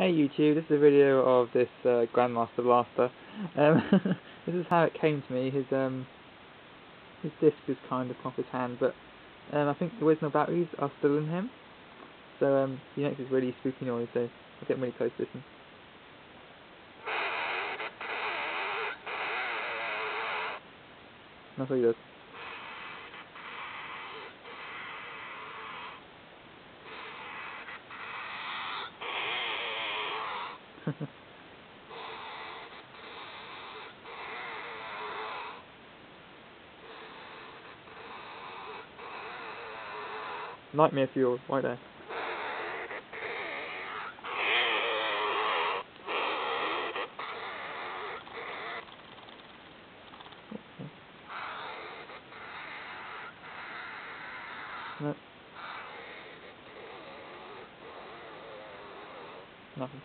Hey YouTube, this is a video of this uh, Grandmaster Blaster. Um, this is how it came to me. His um, his disc is kind of off his hand, but um, I think the original batteries are still in him. So um, he makes this really spooky noise, so I'll get really close to listen. That's what he does. Nightmare fuel, right there. No. Nothing.